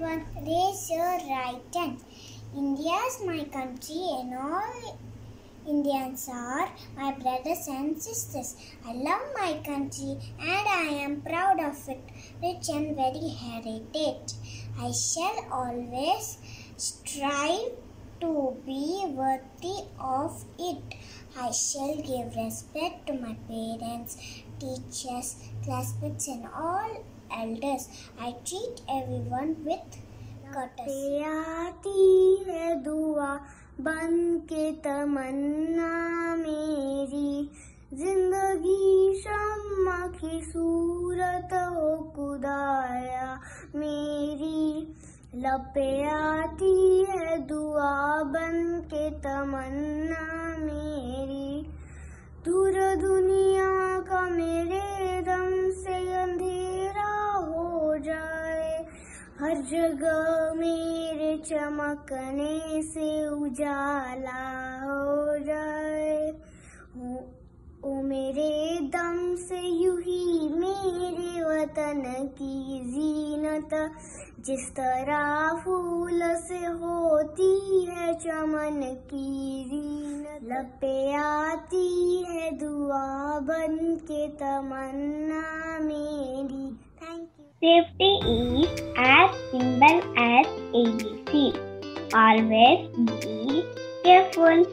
everyone. Raise your right hand. India is my country, and all Indians are my brothers and sisters. I love my country, and I am proud of it. Rich and very heritage. I shall always strive to be worthy of it. I shall give respect to my parents, teachers, classmates, and all elders. I treat everyone with courtesy. आती है दुआ, बन के तमन्ना मेरी ज़िंदगी शम्मा की सूरत हो खुदाया मेरी लपे आती है दुआ, बन के तमन्ना मेरी दूर दुनिया का मेरे दम से हर जगह मेरे चमकने से उजाला हो जाए। ओ- मेरे दम से यू ही मेरे वतन की जीनत। जिस तरह फूल से होती है चमन की जीनत। लपे आती है दुआ बन के तमन्ना मेरी। Safety is as simple as ABC. Always be careful.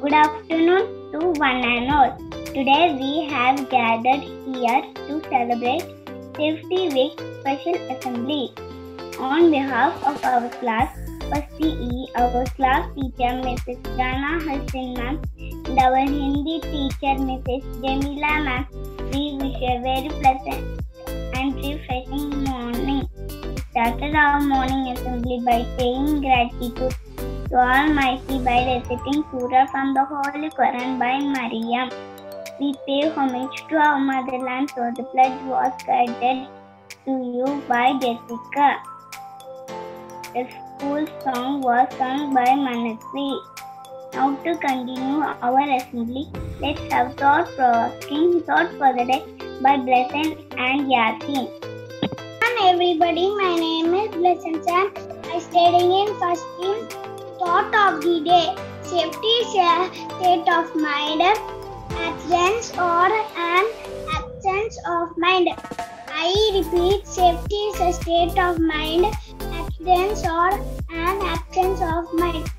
Good afternoon to one and all. Today we have gathered here to celebrate Safety Week Special Assembly. On behalf of our class, First E, our class teacher Mrs. Rana Hassan ma'am, and our Hindi teacher Mrs. Jamila ma'am, we wish a very pleasant and refreshing morning. Started our morning assembly by saying gratitude to Almighty by reciting Surah from the Holy Quran by Maryam. We pay homage to our motherland, so the pledge was guided to you by Jessica. The school song was sung by Manasvi. Now to continue our assembly, let's have thought-provoking thought for the day by Blessing and Yasin. Hi everybody, my name is Blessing Sam. I'm studying in first team. Thought of the day: safety is a state of mind, absence or an absence of mind. I repeat, safety is a state of mind, absence or an absence of mind.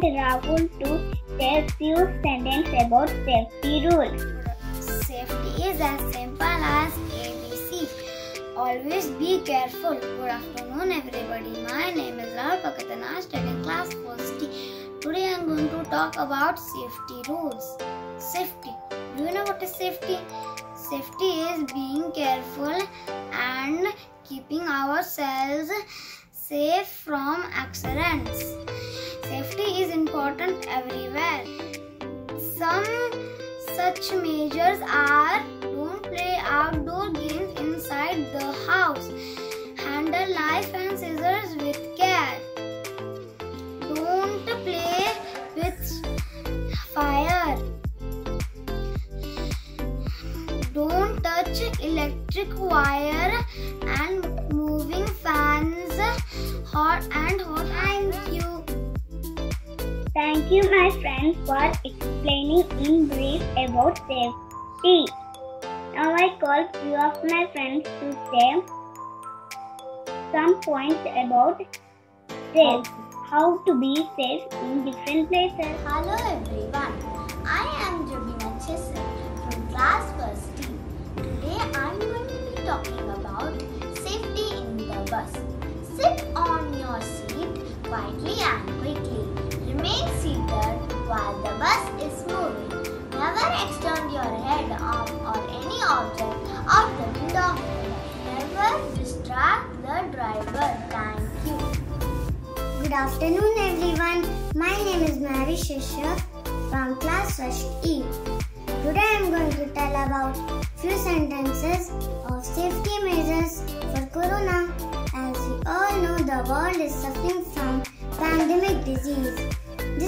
My Rahul to a few sentences about safety rules. Safety is as simple as ABC. Always be careful. Good afternoon, everybody. My name is Rahul Pakatana, studying class 1st. Today I am going to talk about safety rules. Safety. Do you know what is safety? Safety is being careful and keeping ourselves safe from accidents. Important everywhere. Some such measures are don't play outdoor games inside the house. Handle knife and scissors with care. Don't play with fire. Don't touch electric wire and moving fans. Hot and hot. Thank you, my friends, for explaining in brief about safety. Now I call few of my friends to say some points about safe, how to be safe in different places. Hello everyone, I am Jobina Chesil from class 1st D. Today I am going to be talking about safety in the bus. Sit on your seat quietly and quickly. Remain seated while the bus is moving. Never extend your head, arm or any object out the window. Never distract the driver. Thank you. Good afternoon everyone. My name is Mary Shishak from class Rush E. Today I am going to tell about few sentences of safety measures for corona. As we all know, the world is suffering from pandemic disease.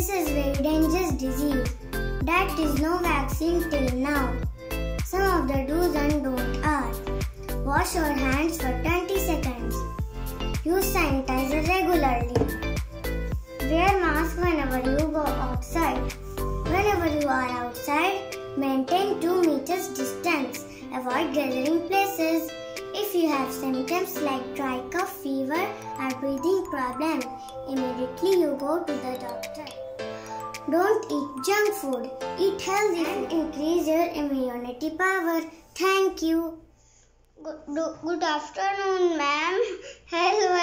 This is very dangerous disease that is no vaccine till now. Some of the do's and don'ts are wash your hands for 20 seconds. Use sanitizer regularly. Wear mask whenever you go outside. Whenever you are outside, maintain 2 meters distance. Avoid gathering places. If you have symptoms like dry cough, fever, or breathing problem, immediately you go to the doctor. Don't eat junk food. Eat healthy and increase your immunity power. Thank you. Good, good afternoon, ma'am. Hello,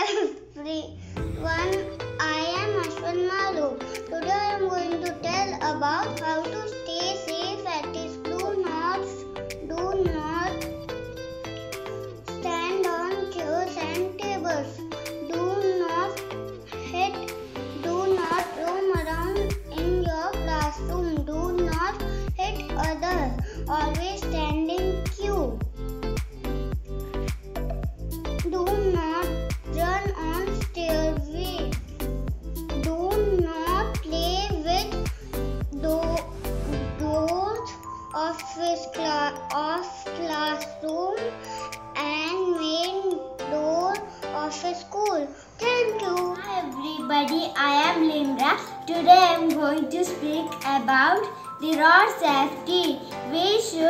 everyone. I am Ashwin Malu. Today I am going to tell about how to stay safe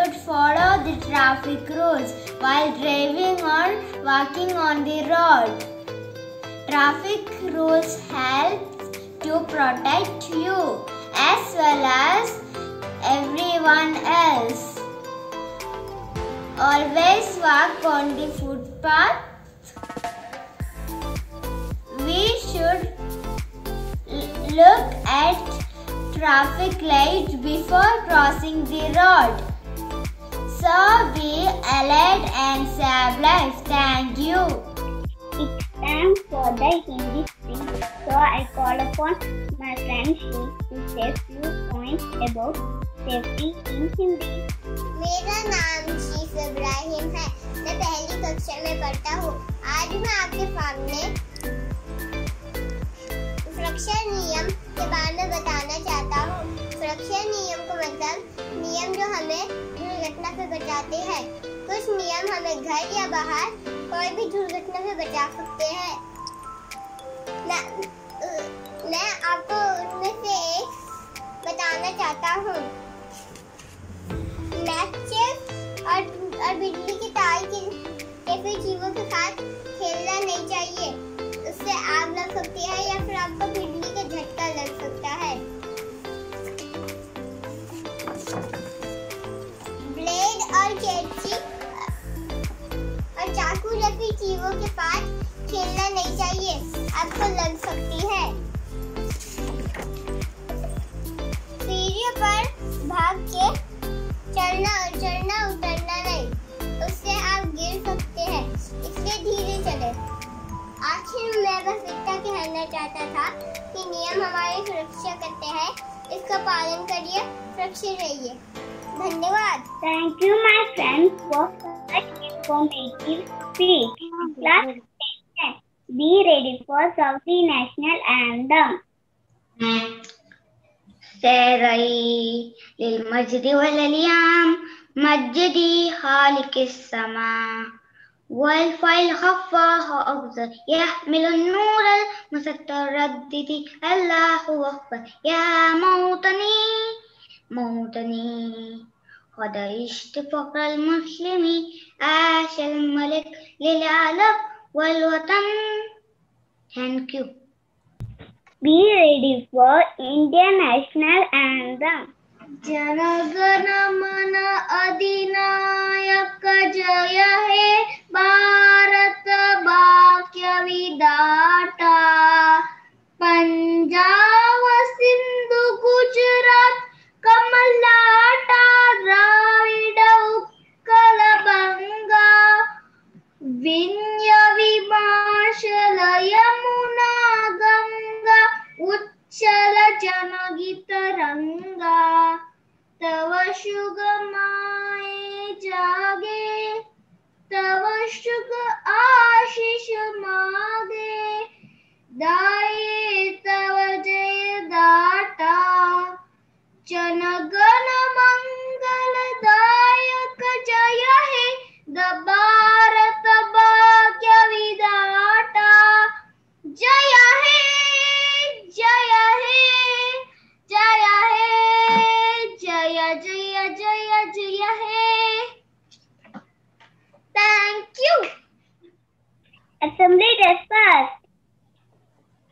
should follow uh, the traffic rules while driving or walking on the road. Traffic rules help to protect you as well as everyone else. Always walk on the footpath we should look at traffic lights before crossing the road. So be alert and save lives. Thank you. It's time for the Hindi speech, so I call upon my friend Shi to say few points about safety in Hindi. मेरा नाम sheath Ibrahim है मैं पहली कक्षा में पढ़ता हूँ आज मैं आपके सामने सुरक्षा नियम के बारे में बताना चाहता हूँ सुरक्षा नियम को मतलब नियम जो हमें बचाते हैं। कुछ नियम हमें घर या बाहर कोई भी दुर्घटना से बचा सकते हैं। मैं आपको उनमें से एक बताना चाहता हूँ। और और बिजली की तार की जैसे चीज़ों के साथ खेलना नहीं चाहिए। उससे आग लग सकती है या फिर आपको चाकू जैसी चीज़ों के साथ खेलना नहीं चाहिए। आपको लग सकती है। सीढ़ियों पर भाग के चढ़ना चढ़ना उतरना नहीं उससे आप गिर सकते हैं। इसलिए धीरे चले। आखिर मैं बस इतना कहना चाहता था कि नियम हमारी सुरक्षा करते हैं। इसका पालन करिए सुरक्षित रहिए। धन्यवाद। Thank you, my friends, for speech. Class 10. Be ready for Saudi National Anthem. ساري للمجد والأليام مجدي خالق السماء والفيل خفاه أفضل يحمل النور المتردد الله أكبر يا موطني موطني قد عشت المسلم عاش الملك للعلب والوطن Thank you. Be ready for Indian national anthem. जनगण मन अधिनायक जय हे यमुना गंगा उच्छल रंगा तव शुगमाये जागे, तव शुग आशीष मागे, दाये तव जय दाता, जनगण मंगल दायक जय हे, दबा